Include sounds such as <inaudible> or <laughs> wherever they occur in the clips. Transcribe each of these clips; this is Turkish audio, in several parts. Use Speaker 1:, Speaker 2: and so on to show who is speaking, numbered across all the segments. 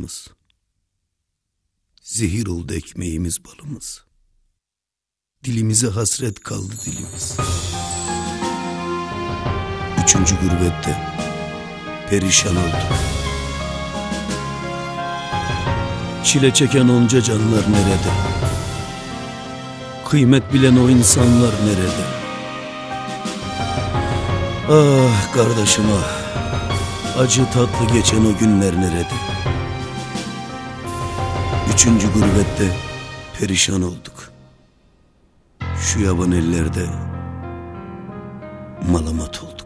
Speaker 1: balımız. Zehir oldu ekmeğimiz balımız. Dilimize hasret kaldı dilimiz. Üçüncü gurbette perişan olduk. Çile çeken onca canlar nerede? Kıymet bilen o insanlar nerede? Ah kardeşim ah. Acı tatlı geçen o günler nerede? Üçüncü gurbette perişan olduk. Şu yaban ellerde malamat olduk.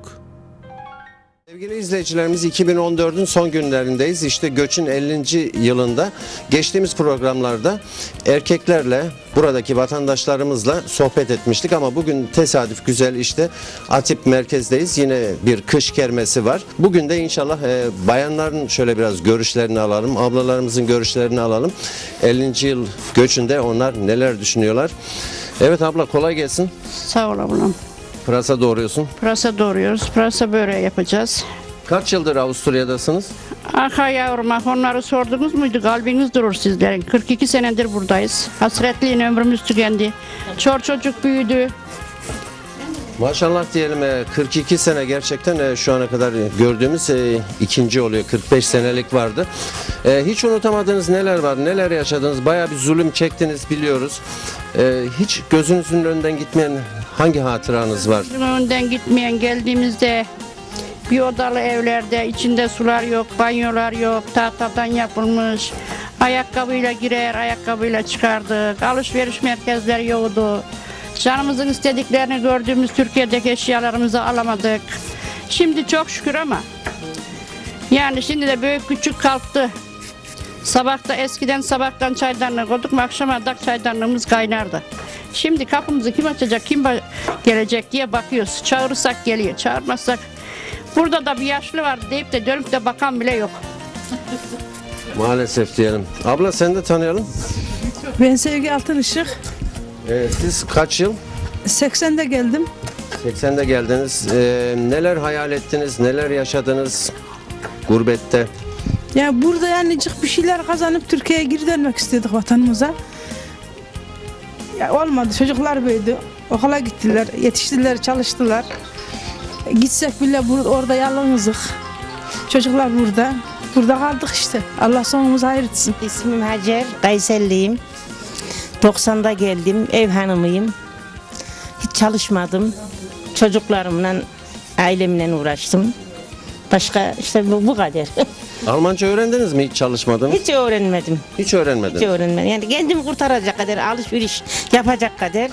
Speaker 2: Sevgili izleyicilerimiz 2014'ün son günlerindeyiz. İşte göçün 50. yılında geçtiğimiz programlarda erkeklerle buradaki vatandaşlarımızla sohbet etmiştik ama bugün tesadüf güzel işte Atip merkezdeyiz. Yine bir kış kermesi var. Bugün de inşallah e, bayanların şöyle biraz görüşlerini alalım. Ablalarımızın görüşlerini alalım. 50. yıl göçünde onlar neler düşünüyorlar? Evet abla kolay gelsin.
Speaker 3: Sağ ol ablam.
Speaker 2: Pırasa doğruyorsun.
Speaker 3: Pırasa doğruyoruz. Pırasa böreği yapacağız.
Speaker 2: Kaç yıldır Avusturya'dasınız?
Speaker 3: Arka yavrum ah onları sordunuz muydu? Kalbiniz durur sizlerin. 42 senedir buradayız. Hasretliğin ömrümüz tükendi. Çor çocuk büyüdü.
Speaker 2: Maşallah diyelim e, 42 sene gerçekten e, şu ana kadar gördüğümüz e, ikinci oluyor. 45 senelik vardı. E, Hiç unutamadığınız neler var? Neler yaşadınız? Bayağı bir zulüm çektiniz biliyoruz. E, Hiç gözünüzün önünden gitmeyen hangi hatıranız var?
Speaker 3: Bizim önden gitmeyen geldiğimizde bir odalı evlerde içinde sular yok, banyolar yok, tahtadan yapılmış. Ayakkabıyla girer, ayakkabıyla çıkardık. Alışveriş merkezleri yoktu. Canımızın istediklerini gördüğümüz Türkiye'deki eşyalarımızı alamadık. Şimdi çok şükür ama yani şimdi de büyük küçük kalktı. Sabahta eskiden sabahtan çaydanlık koyduk mu akşama kadar çaydanlığımız kaynardı. Şimdi kapımızı kim açacak, kim gelecek diye bakıyoruz. Çağırırsak geliyor, çağırmazsak. Burada da bir yaşlı var deyip de dönüp de bakan bile yok.
Speaker 2: Maalesef diyelim. Abla sen de tanıyalım.
Speaker 4: Ben Sevgi Altınışık.
Speaker 2: E, Siz kaç yıl?
Speaker 4: 80'de geldim.
Speaker 2: 80'de geldiniz. E, Neler hayal ettiniz? Neler yaşadınız? Gurbette.
Speaker 4: Ya burada yani cık bir şeyler kazanıp Türkiye'ye geri dönmek istedik vatanımıza. Ya olmadı. Çocuklar büyüdü. Okula gittiler, yetiştiler, çalıştılar. Gitsek bile bur- orada yalnızlık. Çocuklar burada. Burada kaldık işte. Allah sonumuzu hayır etsin.
Speaker 5: İsmim Hacer, Kayserliyim. 90'da geldim, ev hanımıyım. Hiç çalışmadım. Çocuklarımla, ailemle uğraştım. Başka işte bu, bu kadar. <laughs>
Speaker 2: Almanca öğrendiniz mi hiç çalışmadınız?
Speaker 5: Hiç öğrenmedim.
Speaker 2: Hiç öğrenmediniz.
Speaker 5: Hiç öğrenmedim. Yani kendimi kurtaracak kadar, alışveriş yapacak kadar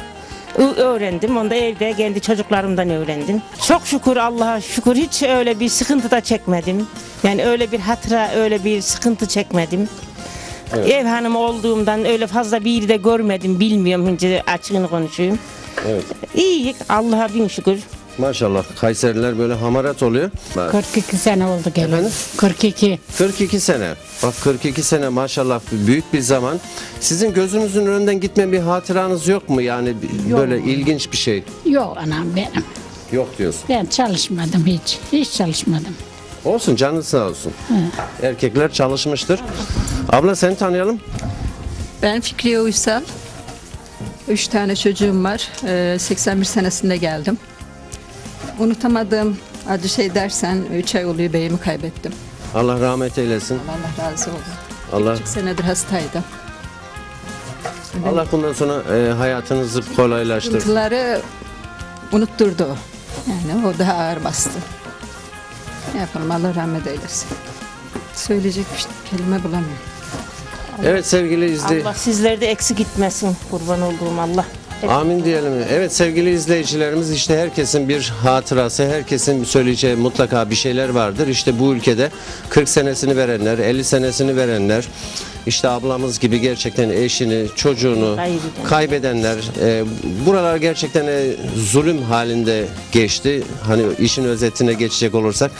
Speaker 5: öğrendim. Onu da evde kendi çocuklarımdan öğrendim. Çok şükür Allah'a şükür hiç öyle bir sıkıntı da çekmedim. Yani öyle bir hatıra, öyle bir sıkıntı çekmedim. Ev hanımı olduğumdan öyle fazla bir de görmedim. Bilmiyorum şimdi açığını konuşayım.
Speaker 2: Evet.
Speaker 5: İyi Allah'a bin şükür.
Speaker 2: Maşallah Kayseriler böyle hamarat oluyor. Bak,
Speaker 6: 42 sene oldu.
Speaker 2: Efendim?
Speaker 6: 42.
Speaker 2: 42 sene. Bak 42 sene maşallah büyük bir zaman. Sizin gözünüzün önünden gitmeyen bir hatıranız yok mu? Yani bir- böyle ilginç bir şey.
Speaker 6: Yok anam benim.
Speaker 2: Yok diyorsun.
Speaker 6: Ben çalışmadım hiç. Hiç çalışmadım.
Speaker 2: Olsun canın sağ olsun. Erkekler çalışmıştır. Abla seni tanıyalım.
Speaker 7: Ben Fikriye Uysal. Üç tane çocuğum var. Ee, 81 senesinde geldim. Unutamadığım acı şey dersen 3 ay oluyor beyimi kaybettim.
Speaker 2: Allah rahmet eylesin.
Speaker 7: Allah razı olsun.
Speaker 2: Allah
Speaker 7: Üç senedir hastaydım.
Speaker 2: Allah bundan sonra e, hayatınızı kolaylaştırsın.
Speaker 7: Sıkıntıları unutturdu. Yani o daha ağır bastı. Ne yapalım Allah rahmet eylesin. Söyleyecek bir kelime bulamıyorum.
Speaker 2: Evet sevgili izleyiciler.
Speaker 5: Allah sizleri de eksik gitmesin kurban olduğum Allah.
Speaker 2: Amin diyelim. Evet sevgili izleyicilerimiz işte herkesin bir hatırası, herkesin söyleyeceği mutlaka bir şeyler vardır. İşte bu ülkede 40 senesini verenler, 50 senesini verenler, işte ablamız gibi gerçekten eşini, çocuğunu
Speaker 5: Kaybeden.
Speaker 2: kaybedenler. e, buralar gerçekten e, zulüm halinde geçti. Hani işin özetine geçecek olursak.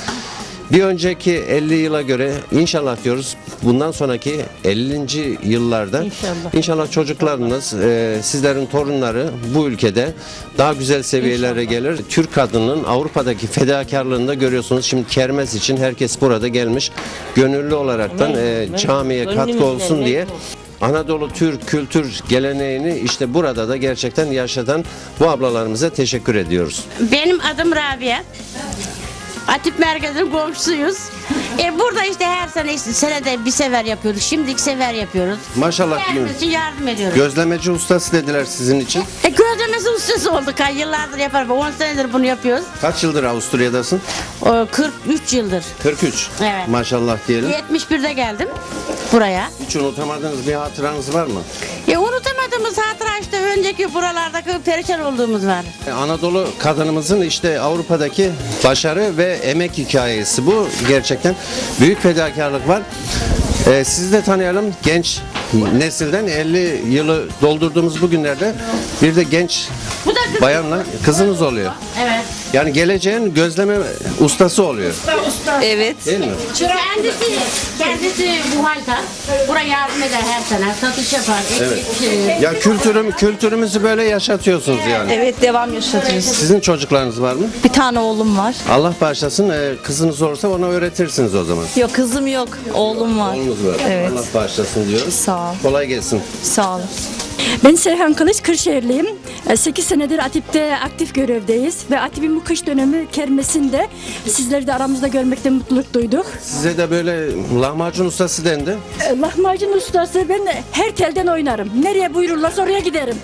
Speaker 2: Bir önceki 50 yıla göre inşallah diyoruz bundan sonraki 50. yıllarda
Speaker 5: İnşallah.
Speaker 2: inşallah çocuklarınız, e, sizlerin torunları bu ülkede daha güzel seviyelere gelir. Türk kadının Avrupa'daki fedakarlığını da görüyorsunuz. Şimdi kermes için herkes burada gelmiş. Gönüllü olaraktan e, camiye katkı olsun diye. Anadolu Türk kültür geleneğini işte burada da gerçekten yaşatan bu ablalarımıza teşekkür ediyoruz.
Speaker 8: Benim adım Rabia. Atip Merkezi'nin komşusuyuz. E burada işte her sene işte senede bir sefer yapıyoruz. Şimdiki sefer yapıyoruz.
Speaker 2: Maşallah.
Speaker 8: Herkes için yardım ediyoruz.
Speaker 2: Gözlemeci ustası dediler sizin için.
Speaker 8: e, gözlemesi ustası olduk. Ha, yıllardır yapar. 10 senedir bunu yapıyoruz.
Speaker 2: Kaç yıldır Avusturya'dasın?
Speaker 8: O, 43 yıldır.
Speaker 2: 43.
Speaker 8: Evet.
Speaker 2: Maşallah diyelim.
Speaker 8: 71'de geldim buraya.
Speaker 2: Hiç unutamadığınız bir hatıranız var mı?
Speaker 8: E, unutamadığımız hatıra işte önceki buralardaki perişan olduğumuz var.
Speaker 2: E, Anadolu kadınımızın işte Avrupa'daki başarı ve emek hikayesi bu. Gerçekten büyük fedakarlık var. E, sizi de tanıyalım. Genç nesilden 50 yılı doldurduğumuz bu günlerde bir de genç bayanla kızınız oluyor.
Speaker 8: Evet.
Speaker 2: Yani geleceğin gözleme ustası oluyor.
Speaker 9: Evet.
Speaker 2: Değil mi?
Speaker 8: Kendisi, kendisi bu halde. Buraya yardım eder her sene. Satış yapar. Ekmek pişirir.
Speaker 2: Ya kültürüm kültürümüzü böyle yaşatıyorsunuz yani.
Speaker 9: Evet devam yaşatıyoruz.
Speaker 2: Sizin çocuklarınız var mı?
Speaker 9: Bir tane oğlum var.
Speaker 2: Allah bağışlasın. e, kızınız olursa ona öğretirsiniz o zaman.
Speaker 9: Yok kızım yok. Oğlum var.
Speaker 2: Oğlunuz var.
Speaker 9: Evet.
Speaker 2: Allah bağışlasın diyoruz.
Speaker 9: Sağ ol.
Speaker 2: Kolay gelsin.
Speaker 9: Sağ olun.
Speaker 10: Ben Seyhan Kılıç, Kırşehirliyim. 8 senedir Atip'te aktif görevdeyiz ve Atip'in bu kış dönemi kermesinde sizleri de aramızda görmekte mutluluk duyduk.
Speaker 2: Size de böyle lahmacun ustası dendi.
Speaker 10: E, Lahmacun ustası ben her telden oynarım. Nereye buyururlarsa oraya giderim.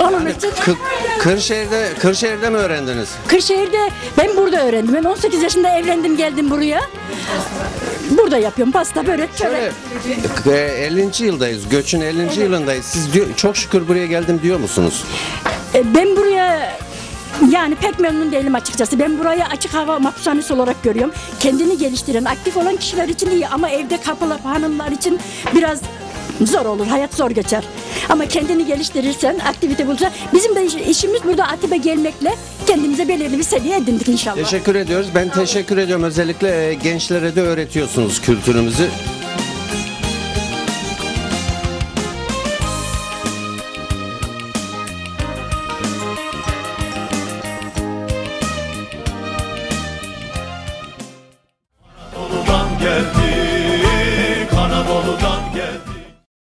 Speaker 10: Onun için
Speaker 2: Kı- Kırşehir'de, Kırşehir'de mi öğrendiniz?
Speaker 10: Kırşehir'de ben burada öğrendim. Ben 18 yaşında evlendim geldim buraya. Burada yapıyorum pasta, börek, çörek.
Speaker 2: Şöyle e, 50. yıldayız. Göçün 50. yılındayız. Siz diyor, çok şükür buraya geldim diyor musunuz?
Speaker 10: E, Ben buraya yani pek memnun değilim açıkçası. Ben burayı açık hava mahpushanesi olarak görüyorum. Kendini geliştiren, aktif olan kişiler için iyi ama evde kapılı hanımlar için biraz zor olur. Hayat zor geçer. Ama kendini geliştirirsen, aktivite bulursan bizim de iş- işimiz burada Atibe gelmekle kendimize belirli bir seviye edindik inşallah.
Speaker 2: Teşekkür ediyoruz. Ben teşekkür ediyorum. Özellikle e, gençlere de öğretiyorsunuz kültürümüzü.